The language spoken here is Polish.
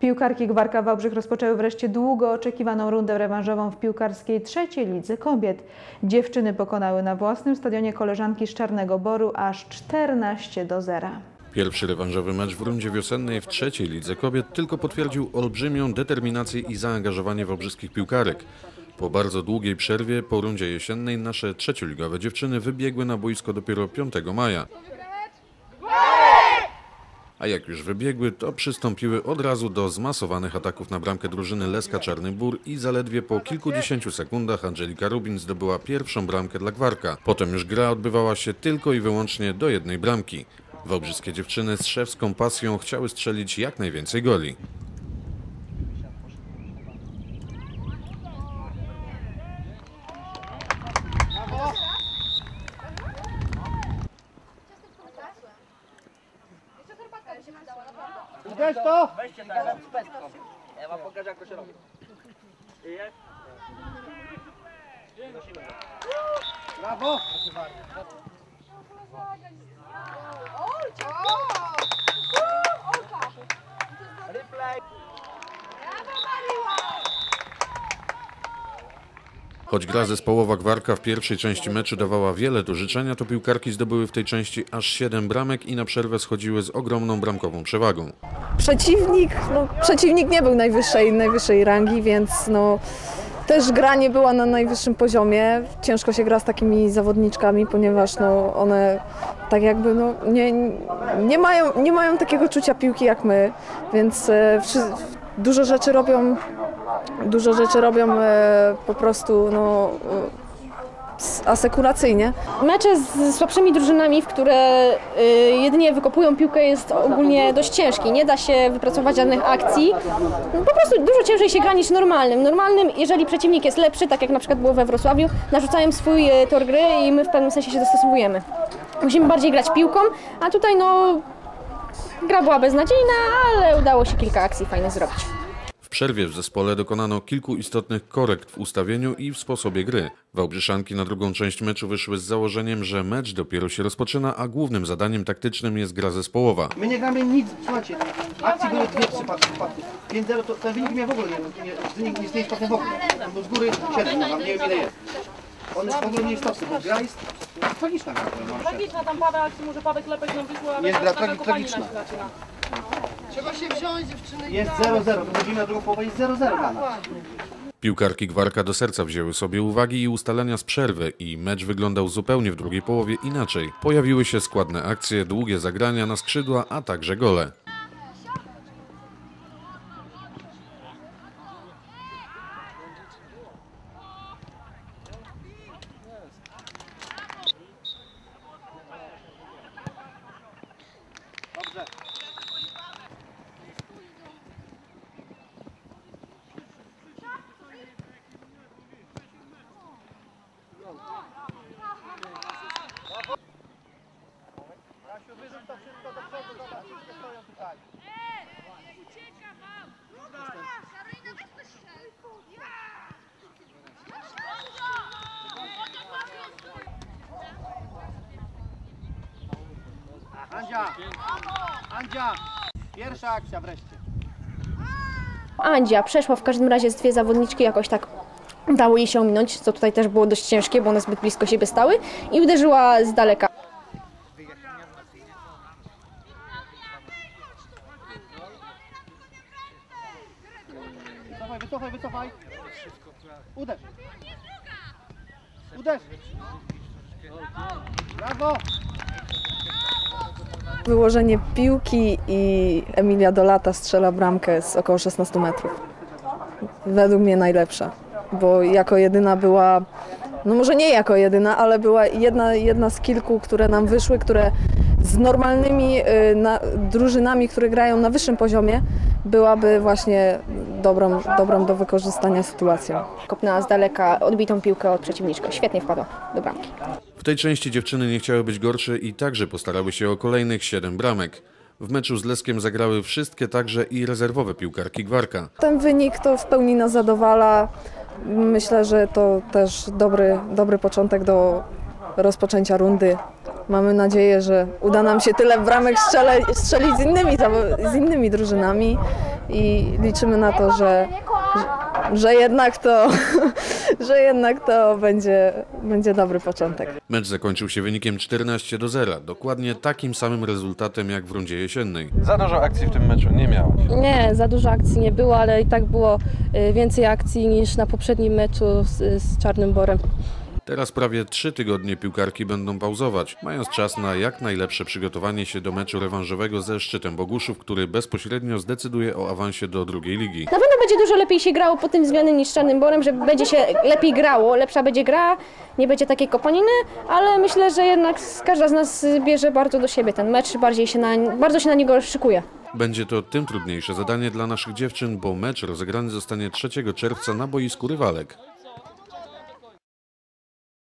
Piłkarki Gwarka Wałbrzych rozpoczęły wreszcie długo oczekiwaną rundę rewanżową w piłkarskiej trzeciej lidze kobiet. Dziewczyny pokonały na własnym stadionie koleżanki z Czarnego Boru aż 14 do 0. Pierwszy rewanżowy mecz w rundzie wiosennej w trzeciej lidze kobiet tylko potwierdził olbrzymią determinację i zaangażowanie wałbrzyskich piłkarek. Po bardzo długiej przerwie, po rundzie jesiennej, nasze trzecioligowe dziewczyny wybiegły na boisko dopiero 5 maja. A jak już wybiegły, to przystąpiły od razu do zmasowanych ataków na bramkę drużyny Leska Czarny Bór i zaledwie po kilkudziesięciu sekundach Angelika Rubin zdobyła pierwszą bramkę dla Gwarka. Potem już gra odbywała się tylko i wyłącznie do jednej bramki. Wałbrzyskie dziewczyny z szewską pasją chciały strzelić jak najwięcej goli. Idziesz to? Weźcie tak, z pestką. Ja wam pokażę jak to się robi. I jest. Nosimy go. Brawo! Replay. Choć gra zespołowa Gwarka w pierwszej części meczu dawała wiele do życzenia, to piłkarki zdobyły w tej części aż 7 bramek i na przerwę schodziły z ogromną bramkową przewagą. przeciwnik, no, przeciwnik nie był najwyższej, najwyższej rangi, więc no, też gra nie była na najwyższym poziomie. Ciężko się gra z takimi zawodniczkami, ponieważ no, one tak jakby no, nie, nie, mają, nie mają takiego czucia piłki jak my, więc e, wszy, dużo rzeczy robią, dużo rzeczy robią e, po prostu no, e, asekuracyjnie. Mecze z słabszymi drużynami, w które y, jedynie wykopują piłkę jest ogólnie dość ciężki. Nie da się wypracować żadnych akcji. Po prostu dużo ciężej się gra niż normalnym. Normalnym, jeżeli przeciwnik jest lepszy, tak jak na przykład było we Wrocławiu, narzucają swój tor gry i my w pewnym sensie się dostosowujemy. Musimy bardziej grać piłką, a tutaj no gra była beznadziejna, ale udało się kilka akcji fajnych zrobić. Przerwie w zespole dokonano kilku istotnych korekt w ustawieniu i w sposobie gry. Wałbrzyszanki na drugą część meczu wyszły z założeniem, że mecz dopiero się rozpoczyna, a głównym zadaniem taktycznym jest gra zespołowa. My nie gramy nic, słuchajcie, akcji były dwie przypadki. przypadki. 5-0 to ten wynik mnie w ogóle nie, nie, wynik nie istnieje w ogóle. Tam z góry 7, tam nie wiem ile jest. On jest w ogóle nie istotny, bo gra jest tragiczna. Tragiczna tam pada, akcji może Padek Lepek nam wysłał, ale Jest gra taka tragiczna. się zaczyna. Jest 0-0, wychodzimy na drugą połowę, jest 0-0 dla nas. Piłkarki Gwarka do serca wzięły sobie uwagi i ustalenia z przerwy i mecz wyglądał zupełnie w drugiej połowie inaczej. Pojawiły się składne akcje, długie zagrania na skrzydła, a także gole. Andzia! Andzia! Pierwsza akcja wreszcie. Andzia przeszła w każdym razie z dwie zawodniczki jakoś tak udało jej się ominąć, co tutaj też było dość ciężkie, bo one zbyt blisko siebie stały i uderzyła z daleka. Wycofaj, wycofaj. Uderz. Uderz. Brawo! Wyłożenie piłki i Emilia Dolata strzela bramkę z około 16 metrów. Według mnie najlepsza, bo jako jedyna była, no może nie jako jedyna, ale była jedna, jedna z kilku, które nam wyszły, które z normalnymi y, na, drużynami, które grają na wyższym poziomie, byłaby właśnie dobrą, dobrą do wykorzystania sytuacją. Kopnęła z daleka odbitą piłkę od przeciwniczka. Świetnie wpadła do bramki. W tej części dziewczyny nie chciały być gorsze i także postarały się o kolejnych 7 bramek. W meczu z Leskiem zagrały wszystkie także i rezerwowe piłkarki Gwarka. Ten wynik to w pełni nas zadowala. Myślę, że to też dobry, dobry początek do rozpoczęcia rundy. Mamy nadzieję, że uda nam się tyle bramek strzelić z innymi, z innymi drużynami i liczymy na to, że, że, że jednak to, że jednak to będzie, będzie dobry początek. Mecz zakończył się wynikiem 14 do 0, dokładnie takim samym rezultatem jak w rundzie jesiennej. Za dużo akcji w tym meczu nie miałeś. Nie, za dużo akcji nie było, ale i tak było y, więcej akcji niż na poprzednim meczu z, z Czarnym Borem. Teraz prawie trzy tygodnie piłkarki będą pauzować, mając czas na jak najlepsze przygotowanie się do meczu rewanżowego ze Szczytem Boguszów, który bezpośrednio zdecyduje o awansie do drugiej ligi. Na pewno będzie dużo lepiej się grało po tym zmianie niż Czarnym Borem, że będzie się lepiej grało, lepsza będzie gra, nie będzie takiej kopaniny, ale myślę, że jednak każda z nas bierze bardzo do siebie ten mecz, bardziej się na, bardzo się na niego szykuje. Będzie to tym trudniejsze zadanie dla naszych dziewczyn, bo mecz rozegrany zostanie 3 czerwca na boisku rywalek.